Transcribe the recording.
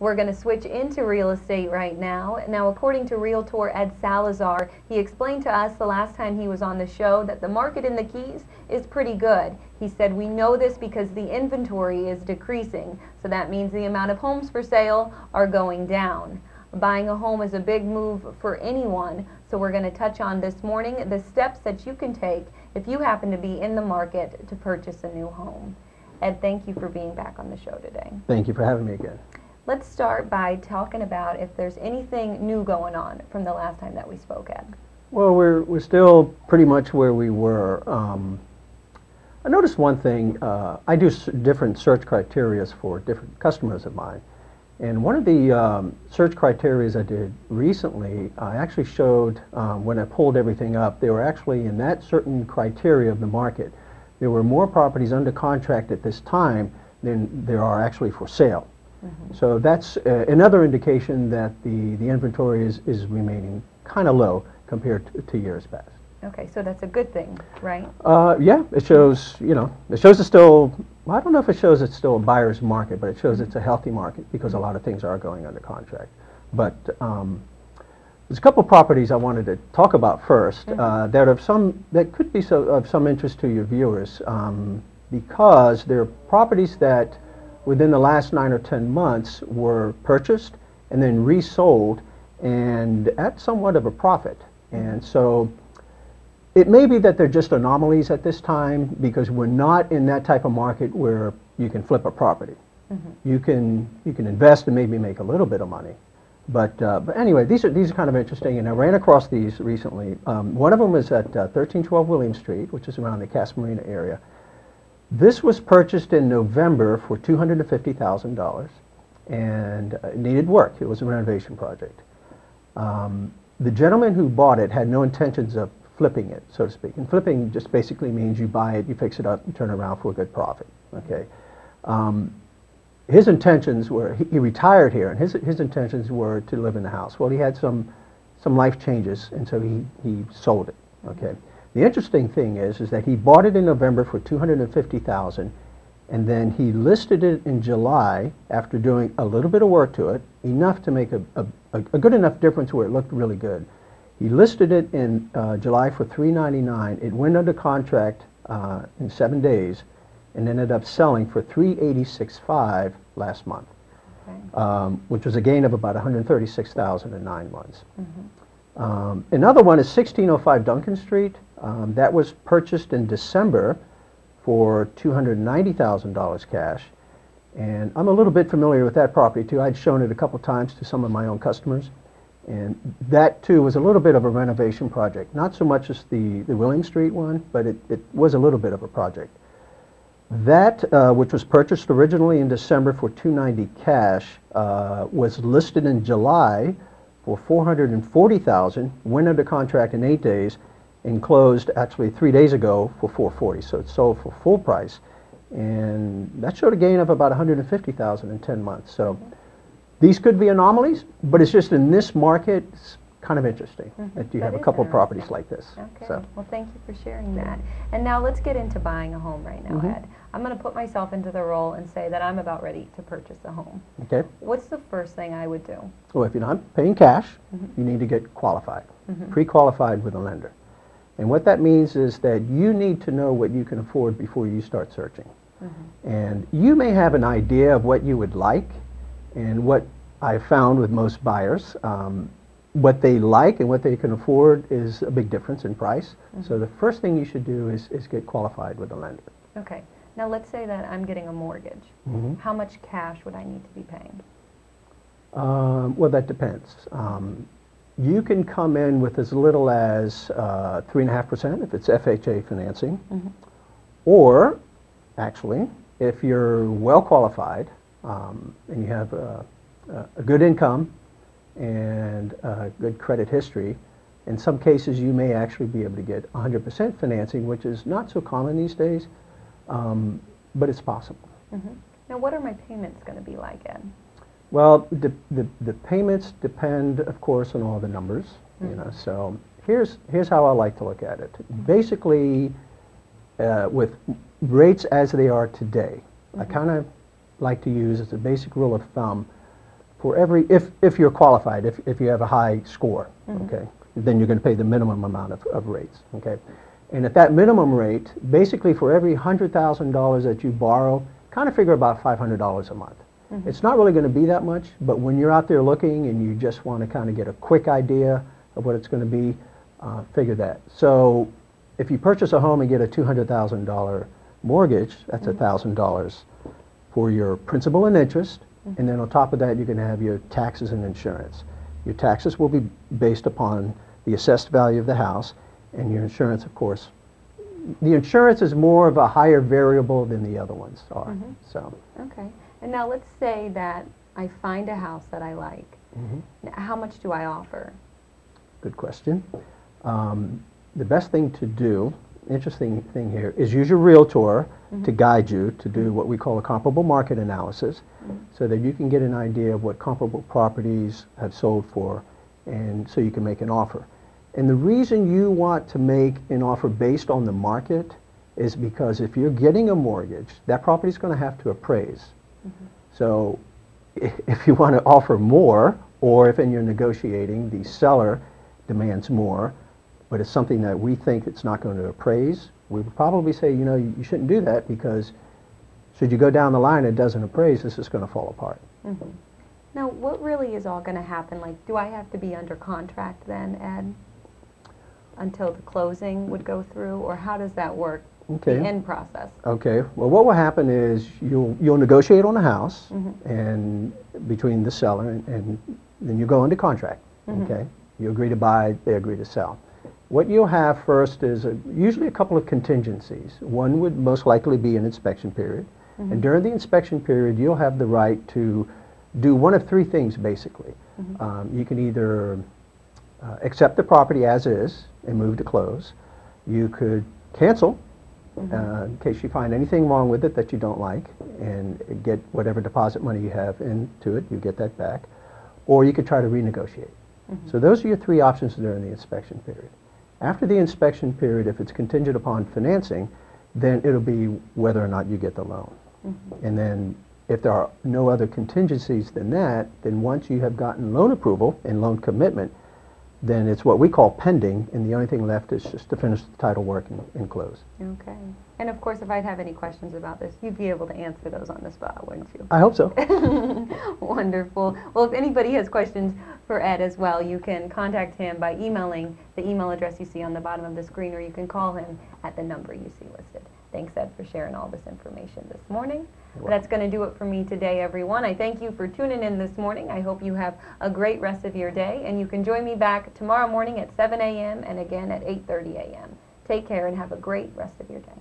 We're going to switch into real estate right now. Now, according to Realtor Ed Salazar, he explained to us the last time he was on the show that the market in the Keys is pretty good. He said, We know this because the inventory is decreasing, so that means the amount of homes for sale are going down. Buying a home is a big move for anyone, so we're going to touch on this morning the steps that you can take if you happen to be in the market to purchase a new home. Ed, thank you for being back on the show today. Thank you for having me again. Let's start by talking about if there's anything new going on from the last time that we spoke, Ed. Well, we're, we're still pretty much where we were. Um, I noticed one thing. Uh, I do different search criteria for different customers of mine. And one of the um, search criteria I did recently, I actually showed um, when I pulled everything up, they were actually in that certain criteria of the market. There were more properties under contract at this time than there are actually for sale. Mm-hmm. So that's uh, another indication that the, the inventory is, is remaining kind of low compared to, to, years past. Okay, so that's a good thing, right? Uh, yeah, it shows, you know, it shows it's still, I don't know if it shows it's still a buyer's market, but it shows it's a healthy market because a lot of things are going under contract. But um, there's a couple of properties I wanted to talk about 1st mm-hmm. uh, that are some that could be so, of some interest to your viewers um, because they're properties that within the last nine or ten months were purchased and then resold and at somewhat of a profit. And so it may be that they're just anomalies at this time because we're not in that type of market where you can flip a property. Mm-hmm. You can you can invest and maybe make a little bit of money. But, uh, but anyway, these are, these are kind of interesting, and I ran across these recently. Um, one of them is at uh, 1312 William Street, which is around the Casa Marina area. This was purchased in November for $250,000 and it needed work. It was a renovation project. Um, the gentleman who bought it had no intentions of flipping it, so to speak. And flipping just basically means you buy it, you fix it up, and turn it around for a good profit. Okay. Um, his intentions were he, he, retired here, and his his intentions were to live in the house. Well, he had some some life changes, and so he he sold it. Okay. The interesting thing is, is that he bought it in November for 250000 and then he listed it in July after doing a little bit of work to it, enough to make a, a, a good enough difference where it looked really good. He listed it in uh, July for 399 It went under contract uh, in seven days and ended up selling for 386.5 last month, okay. um, which was a gain of about 136,000 in nine months. Mm -hmm. um, another one is 1605 Duncan Street. Um, that was purchased in December for $290,000 cash. And I'm a little bit familiar with that property too. I'd shown it a couple times to some of my own customers. And that too was a little bit of a renovation project. Not so much as the, the William Street one, but it, it was a little bit of a project. That, uh, which was purchased originally in December for 290 cash, uh, was listed in July for 440,000, went under contract in eight days, and closed actually three days ago for 440. So it sold for full price, and that showed a gain of about 150,000 in 10 months. So these could be anomalies, but it's just in this market, it's kind of interesting mm -hmm. that you that have a couple of properties like this. Okay. So. Well, thank you for sharing that. And now let's get into buying a home right now, mm -hmm. Ed. I'm going to put myself into the role and say that I'm about ready to purchase a home. Okay. What's the first thing I would do? Well, if you're not paying cash, mm -hmm. you need to get qualified, mm-hmm. pre-qualified with a lender. And what that means is that you need to know what you can afford before you start searching. Mm -hmm. And you may have an idea of what you would like, and what I found with most buyers, um, what they like and what they can afford is a big difference in price. Mm -hmm. So the first thing you should do is, is get qualified with a lender. Okay. Now let's say that I'm getting a mortgage. Mm -hmm. How much cash would I need to be paying? Um, well, that depends. Um, you can come in with as little as uh, 3.5% if it's FHA financing. Mm -hmm. Or, actually, if you're well qualified um, and you have a, a, good income and a good credit history, in some cases you may actually be able to get 100% financing, which is not so common these days, um, but it's possible. Mm -hmm. Now, what are my payments going to be like, Ed? Well, the, the, the, payments depend, of course, on all the numbers. Mm. You know, so here's here's how I like to look at it. Basically, uh, with rates as they are today, mm. I mm-hmm. kind of like to use as a basic rule of thumb. for every, if, if you're qualified, if, if you have a high score, Mhm. okay, then you're going to pay the minimum amount of, of rates, okay? And at that minimum rate, basically for every $100,000 that you borrow, kind of figure about $500 a month. Mhm. It's not really going to be that much, but when you're out there looking and you just want to kind of get a quick idea of what it's going to be, uh, figure that. So if you purchase a home and get a $200,000 mortgage, that's Mhm. $1,000 for your principal and interest, Mhm. and then on top of that, you're going to have your taxes and insurance. Your taxes will be based upon the assessed value of the house, and your insurance, of course. The insurance is more of a higher variable than the other ones are. Mhm. So, Okay. And now let's say that I find a house that I like. mhm. Now, How much do I offer? good question. Um, the best thing to do, interesting thing here, is use your realtor to Mhm. guide you to do what we call a comparable market analysis Mhm. so that you can get an idea of what comparable properties have sold for and so you can make an offer. And the reason you want to make an offer based on the market is because if you're getting a mortgage, that property is going to have to appraise. Mhm. So if you want to offer more, or if in your negotiating, the seller demands more, but it's something that we think it's not going to appraise, we would probably say, you know, you shouldn't do that because should you go down the line and it doesn't appraise, this is going to fall apart. Mhm. Now, what really is all going to happen? Like, do I have to be under contract then, Ed? Until the closing would go through, or how does that work? Okay. The end process? Okay, well, what will happen is you'll, you'll negotiate on a house Mhm. and between the seller and, and then you go into contract, Mhm. okay? You agree to buy, they agree to sell. What you'll have first is a, usually a couple of contingencies. One would most likely be an inspection period. Mhm. And during the inspection period, you'll have the right to do one of three things, basically. Mhm. Um, You can either uh, accept the property as is and move to close. You could cancel Mhm. uh, in case you find anything wrong with it that you don't like and get whatever deposit money you have into it, you get that back. Or you could try to renegotiate. Mhm. So those are your three options during the inspection period. After the inspection period, if it's contingent upon financing, then it'll be whether or not you get the loan. Mhm. And then if there are no other contingencies than that, then once you have gotten loan approval and loan commitment, then it's what we call pending, and the only thing left is just to finish the title work and, and close. Okay. And of course, if I'd have any questions about this, you'd be able to answer those on the spot, wouldn't you? I hope so. Wonderful. Well, if anybody has questions for Ed as well, you can contact him by emailing the email address you see on the bottom of the screen, or you can call him at the number you see listed. Thanks, Ed, for sharing all this information this morning. You're That's going to do it for me today, everyone. I thank you for tuning in this morning. I hope you have a great rest of your day, and you can join me back tomorrow morning at 7 a.m. and again at 8.30 a.m. Take care and have a great rest of your day.